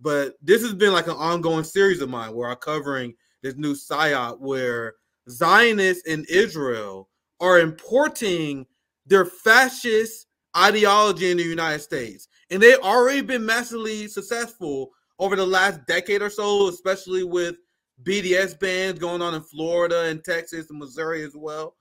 but this has been like an ongoing series of mine where I'm covering this new psyop where Zionists in Israel are importing their fascist ideology in the United States. And they've already been massively successful over the last decade or so, especially with BDS bans going on in Florida and Texas and Missouri as well.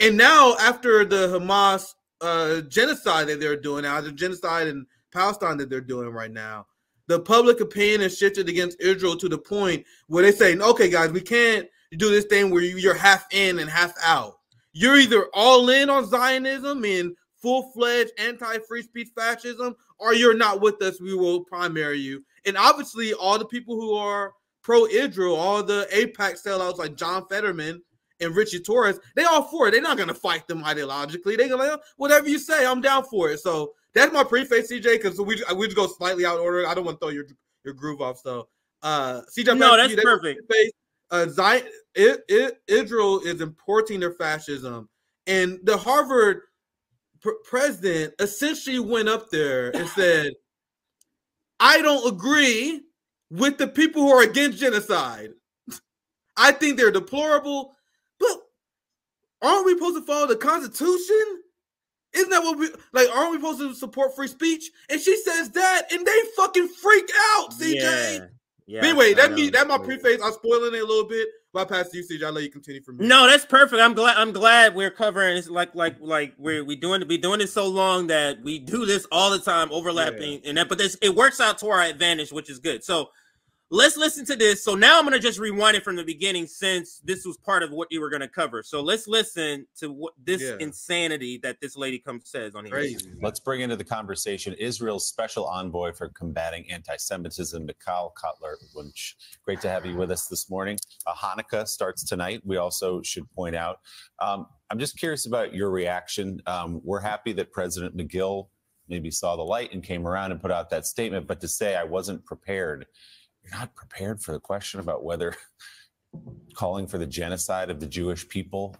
And now, after the Hamas uh, genocide that they're doing now, the genocide in Palestine that they're doing right now, the public opinion has shifted against Israel to the point where they say, okay, guys, we can't do this thing where you're half in and half out. You're either all in on Zionism and full fledged anti free speech fascism, or you're not with us. We will primary you. And obviously, all the people who are pro Israel, all the AIPAC sellouts like John Fetterman and Richie Torres, they all for it. They're not going to fight them ideologically. They're going to, whatever you say, I'm down for it. So that's my preface, CJ, because we, we just go slightly out of order. I don't want to throw your, your groove off. So, uh, CJ, no, that's perfect. Uh, Zion, it, it, Israel is importing their fascism. And the Harvard pr- president essentially went up there and said, I don't agree with the people who are against genocide. I think they're deplorable, but aren't we supposed to follow the Constitution? Isn't that what we like? Aren't we supposed to support free speech? And she says that, and they fucking freak out, CJ. Yeah, yeah. anyway, that me that my preface. I'm spoiling it a little bit. But I pass you, CJ. I'll let you continue from here. No, that's perfect. I'm glad. I'm glad we're covering. It's like like like we're we doing we doing it so long that we do this all the time, overlapping, yeah. and that. But this it works out to our advantage, which is good. So let's listen to this. So now I'm going to just rewind it from the beginning since this was part of what you were going to cover. So let's listen to what this yeah. insanity that this lady comes says on here. Crazy. Let's bring into the conversation Israel's special envoy for combating anti-Semitism, Michal Cotler Wunsh. Great to have you with us this morning. Uh, Hanukkah starts tonight. We also should point out. Um, I'm just curious about your reaction. Um, we're happy that President Magill maybe saw the light and came around and put out that statement, but to say I wasn't prepared you're not prepared for the question about whether calling for the genocide of the Jewish people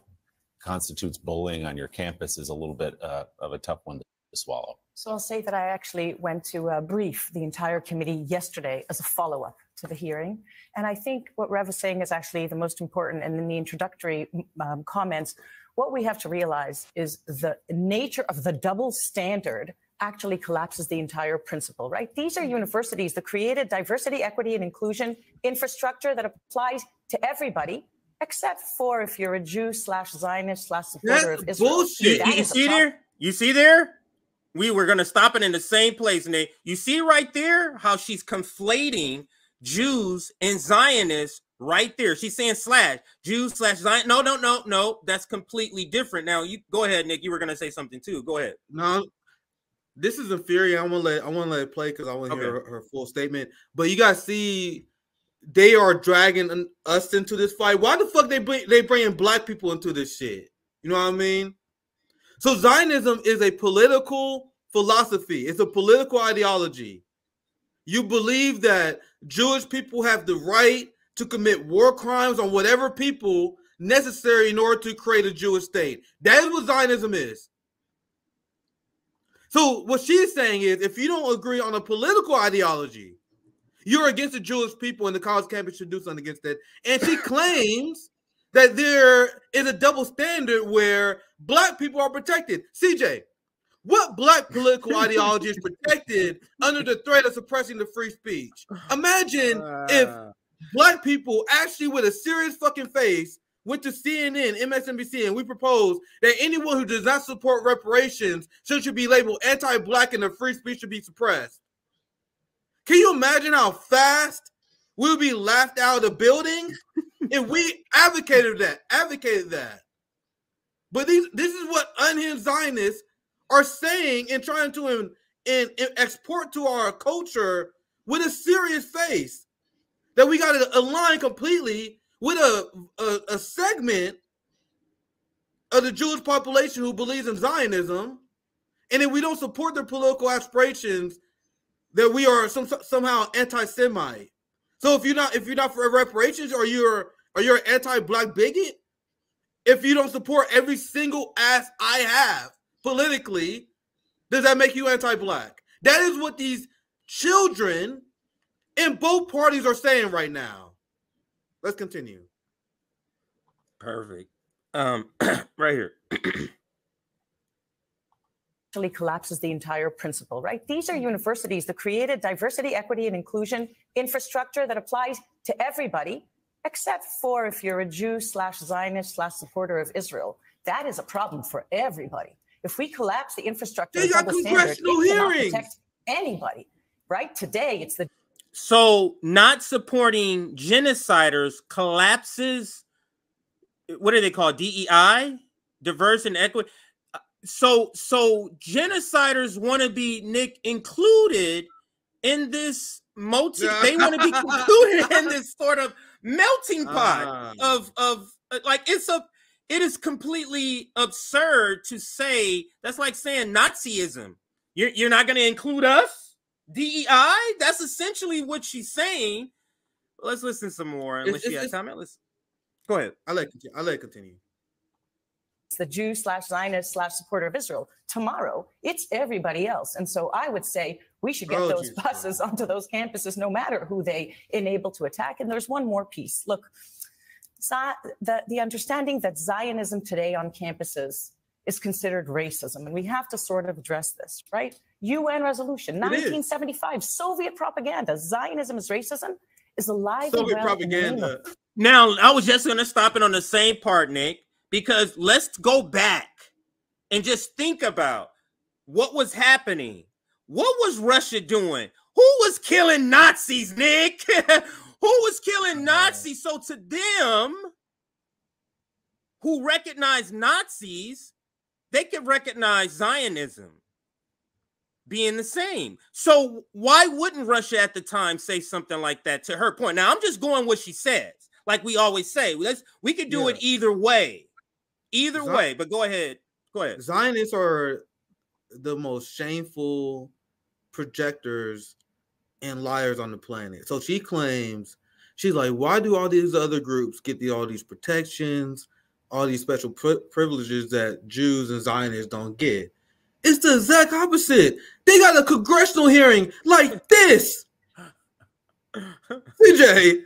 constitutes bullying on your campus is a little bit uh, of a tough one to swallow. So I'll say that I actually went to uh, brief the entire committee yesterday as a follow up to the hearing. And I think what Rev was saying is actually the most important. And in the introductory um, comments, what we have to realize is the nature of the double standard actually collapses the entire principle, right? These are mm. universities that created diversity, equity, and inclusion infrastructure that applies to everybody, except for if you're a Jew slash Zionist slash supporter That's of Israel. Bullshit. You, you see there? You see there? We were going to stop it in the same place. And they, you see right there how she's conflating Jews and Zionists right there. She's saying slash Jews slash Zion. No, no, no, no. That's completely different. Now you go ahead, Nick. You were gonna say something too. Go ahead. No, this is infuriating. I want to let I want to let it play because I want to okay. hear her, her, full statement. But you guys see, they are dragging us into this fight. Why the fuck they bring they bringing black people into this shit? You know what I mean? So Zionism is a political philosophy. It's a political ideology. You believe that Jewish people have the right to commit war crimes on whatever people necessary in order to create a Jewish state. That is what Zionism is. So what she's saying is, if you don't agree on a political ideology, you're against the Jewish people, and the college campus should do something against that. And she claims that there is a double standard where black people are protected. CJ, what black political ideology is protected under the threat of suppressing the free speech? Imagine uh, if black people actually, with a serious fucking face, went to CNN, MSNBC, and we proposed that anyone who does not support reparations should, should be labeled anti-black and the free speech should be suppressed. Can you imagine how fast we'll be laughed out of the building if we advocated that? Advocated that. But these, this is what unhinged Zionists are saying and trying to in, in, in export to our culture with a serious face that we got to align completely with a, a, a segment of the Jewish population who believes in Zionism, and if we don't support their political aspirations, that we are some, somehow anti-Semite. So if you're not if you're not for reparations, or you're are you an anti-black bigot? If you don't support every single ass I have politically, does that make you anti-black? That is what these children in both parties are saying right now. Let's continue. Perfect. Um, right here. actually collapses the entire principle, right? These are universities that created diversity, equity, and inclusion infrastructure that applies to everybody, except for if you're a Jew slash Zionist slash supporter of Israel. That is a problem for everybody. If we collapse the infrastructure, they got congressional standard, hearings. anybody, right? Today, it's the so not supporting genociders collapses. What are they called? DEI, diverse and equity so so genociders want to be Nick included in this multi they want to be included in this sort of melting pot uh, of of uh, like it's a it is completely absurd to say that's like saying Nazism. You're you're not going to include us? DEI? That's essentially what she's saying. Let's listen some more. Unless you have time. Let's go ahead. I like I like continue It's the Jew slash Zionist slash supporter of Israel. Tomorrow, it's everybody else. And so I would say we should get oh, those Jesus buses God. onto those campuses, no matter who they enable to attack. And there's one more piece. Look, the, the understanding that Zionism today on campuses is considered racism. And we have to sort of address this, right? UN resolution 1975, Soviet propaganda. Zionism is racism is alive. Soviet propaganda. Now, I was just going to stop it on the same part, Nick because let's go back and just think about what was happening. What was Russia doing? Who was killing Nazis, Nick? Who was killing Nazis? So to them who recognize Nazis, they can recognize Zionism being the same. So why wouldn't Russia at the time say something like that to her point? Now I'm just going what she says, like we always say. Let's we could do yeah. it either way. Either Zion- way, but go ahead. Go ahead. Zionists are the most shameful projectors and liars on the planet. So she claims she's like, why do all these other groups get the all these protections, all these special pri- privileges that Jews and Zionists don't get? It's the exact opposite. They got a congressional hearing like this. CJ,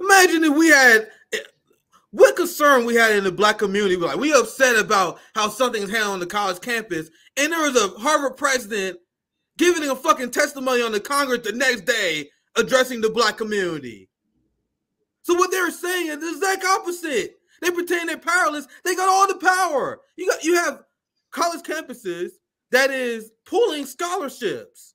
imagine if we had what concern we had in the black community. We're like, we upset about how something's handled on the college campus, and there was a Harvard president giving a fucking testimony on the Congress the next day addressing the black community. So what they're saying is the exact opposite. They pretend they're powerless. They got all the power. You got you have college campuses that is pulling scholarships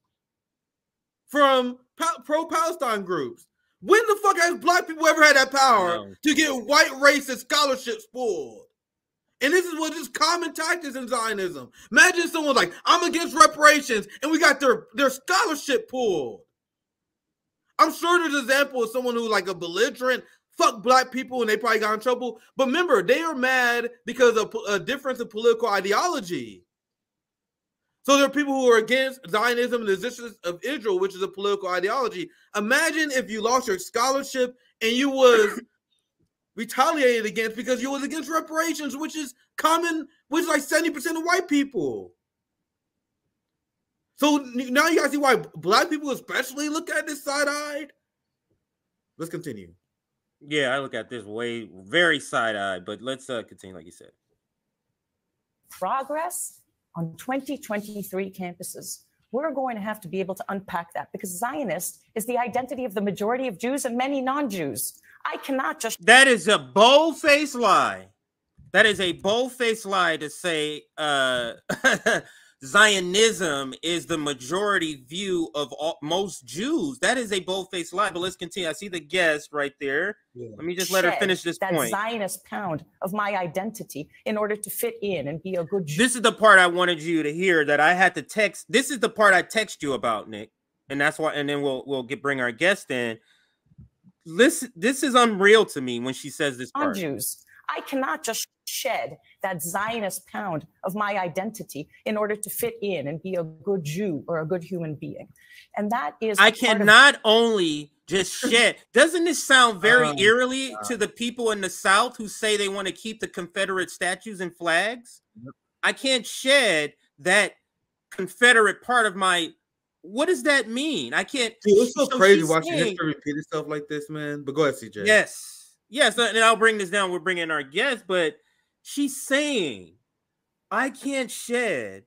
from pro Palestine groups. When the fuck has black people ever had that power to get white racist scholarships pulled? And this is what is common tactics in Zionism. Imagine someone like, I'm against reparations, and we got their, their scholarship pulled. I'm sure there's an example of someone who like a belligerent, fuck black people, and they probably got in trouble. But remember, they are mad because of a difference in political ideology. So there are people who are against Zionism and the existence of Israel, which is a political ideology. Imagine if you lost your scholarship and you was retaliated against because you was against reparations, which is common, which is like 70% of white people. So now you guys see why black people especially look at this side-eyed. Let's continue. Yeah, I look at this way very side-eyed, but let's uh continue like you said. Progress on 2023 campuses. We're going to have to be able to unpack that because Zionist is the identity of the majority of Jews and many non Jews. I cannot just. That is a bold faced lie. That is a bold faced lie to say uh, Zionism is the majority view of all, most Jews. That is a bold-faced lie. But let's continue. I see the guest right there. Yeah. Let me just let her finish this point. that point. Zionist pound of my identity in order to fit in and be a good Jew. This is the part I wanted you to hear that I had to text. This is the part I text you about, Nick. And that's why, and then we'll we'll get bring our guest in. This this is unreal to me when she says this part. Jews. I cannot just shed that Zionist pound of my identity in order to fit in and be a good Jew or a good human being. And that is I cannot of- only just shed. Doesn't this sound very um, eerily uh, to the people in the South who say they want to keep the Confederate statues and flags? Yep. I can't shed that Confederate part of my what does that mean? I can't. Dude, it's so, so crazy watching saying- history repeat itself like this, man. But go ahead, CJ. Yes. Yes. And I'll bring this down. We're bringing our guest, but she's saying, I can't shed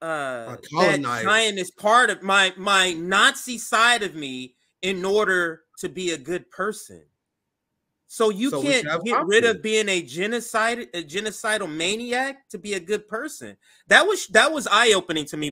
uh, that colonized. Zionist part of my my Nazi side of me in order to be a good person. So you So can't get rid of being a genocide a genocidal maniac to be a good person. That was that was eye opening to me